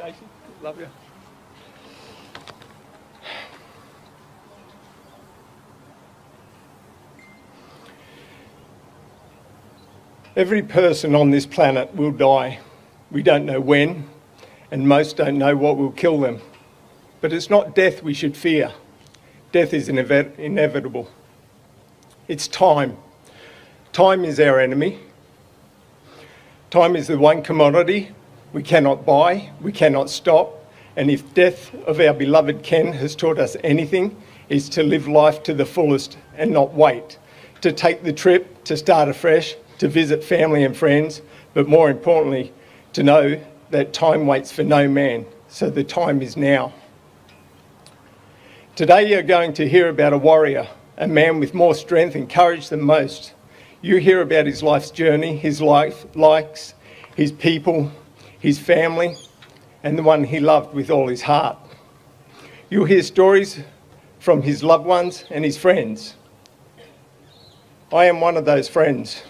Stacey. Love you. Every person on this planet will die. We don't know when, and most don't know what will kill them. But it's not death we should fear. Death is inev- inevitable. It's time. Time is our enemy. Time is the one commodity we cannot buy, we cannot stop, and if death of our beloved Ken has taught us anything, is to live life to the fullest and not wait, to take the trip, to start afresh, to visit family and friends, but more importantly, to know that time waits for no man, so the time is now. Today you're going to hear about a warrior, a man with more strength and courage than most. You hear about his life's journey, his life, likes, his people, his family, and the one he loved with all his heart. You'll hear stories from his loved ones and his friends. I am one of those friends.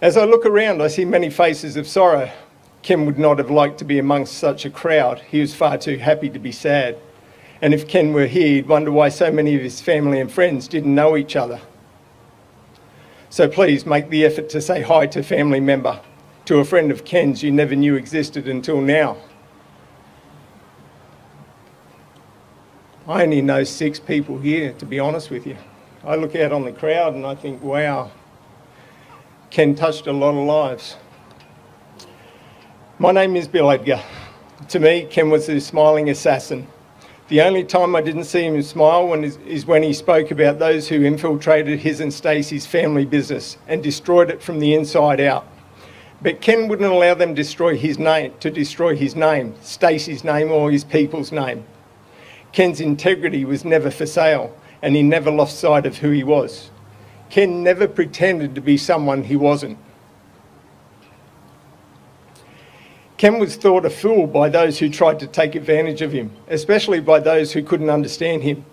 As I look around, I see many faces of sorrow. Ken would not have liked to be amongst such a crowd. He was far too happy to be sad. And if Ken were here, he'd wonder why so many of his family and friends didn't know each other. So please make the effort to say hi to family member, to a friend of Ken's you never knew existed until now. I only know six people here, to be honest with you. I look out on the crowd and I think, wow, Ken touched a lot of lives. My name is Bill Edgar. To me, Ken was the smiling assassin. The only time I didn't see him smile is when he spoke about those who infiltrated his and Stacey's family business and destroyed it from the inside out. But Ken wouldn't allow them to destroy his name, to destroy his name, Stacey's name or his people's name. Ken's integrity was never for sale and he never lost sight of who he was. Ken never pretended to be someone he wasn't. Ken was thought a fool by those who tried to take advantage of him, especially by those who couldn't understand him.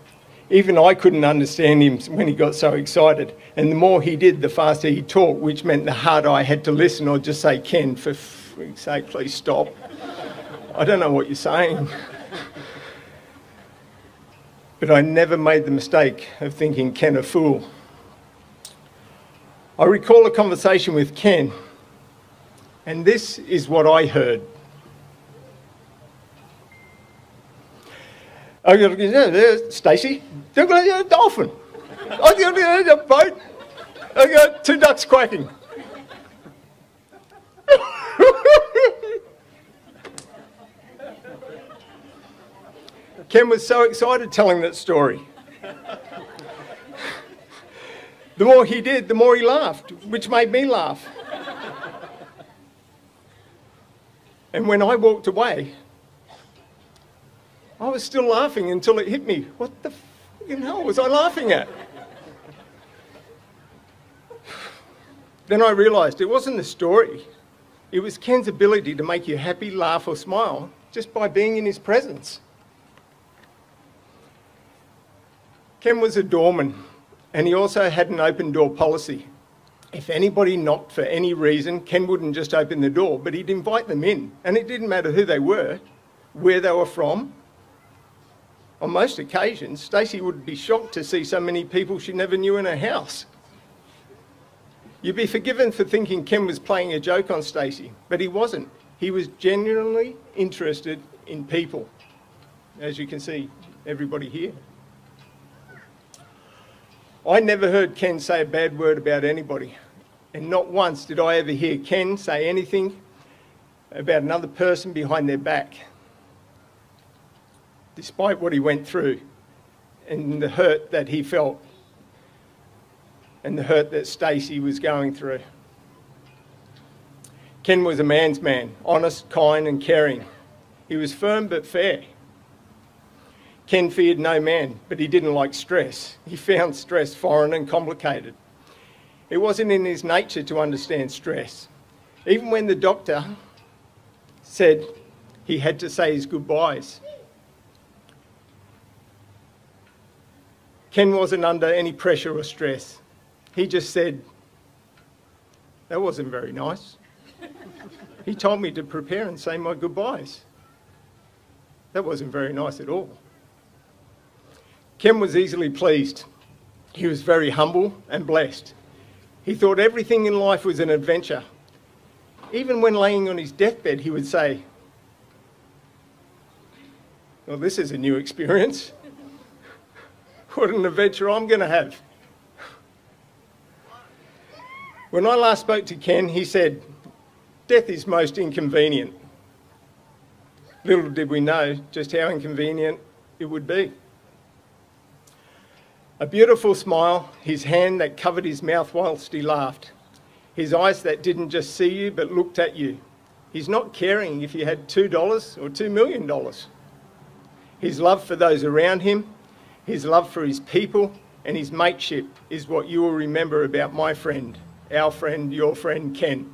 Even I couldn't understand him when he got so excited. And the more he did, the faster he talked, which meant the harder I had to listen or just say, Ken, for freak's sake, please stop. I don't know what you're saying. But I never made the mistake of thinking Ken a fool. I recall a conversation with Ken, and this is what I heard. Stacey. They've got a dolphin. I got a boat. I got two ducks quacking. Ken was so excited telling that story. The more he did, the more he laughed, which made me laugh. And when I walked away, I was still laughing until it hit me. What the f in hell was I laughing at? Then I realised it wasn't the story. It was Ken's ability to make you happy, laugh, or smile just by being in his presence. Ken was a doorman and he also had an open door policy. If anybody knocked for any reason, Ken wouldn't just open the door, but he'd invite them in. And it didn't matter who they were, where they were from. On most occasions, Stacey would be shocked to see so many people she never knew in her house. You'd be forgiven for thinking Ken was playing a joke on Stacey, but he wasn't. He was genuinely interested in people, as you can see, everybody here. I never heard Ken say a bad word about anybody. And not once did I ever hear Ken say anything about another person behind their back, despite what he went through and the hurt that he felt and the hurt that Stacey was going through. Ken was a man's man, honest, kind, and caring. He was firm but fair. Ken feared no man, but he didn't like stress. He found stress foreign and complicated. It wasn't in his nature to understand stress. Even when the doctor said he had to say his goodbyes. Ken wasn't under any pressure or stress. He just said, That wasn't very nice. He told me to prepare and say my goodbyes. That wasn't very nice at all. Ken was easily pleased. He was very humble and blessed. He thought everything in life was an adventure. Even when laying on his deathbed, he would say, Well, this is a new experience. What an adventure I'm going to have. When I last spoke to Ken, he said, Death is most inconvenient. Little did we know just how inconvenient it would be. A beautiful smile, his hand that covered his mouth whilst he laughed, his eyes that didn't just see you but looked at you. He's not caring if you had $2 or $2 million. His love for those around him, his love for his people, and his mateship is what you will remember about my friend, our friend, your friend Ken.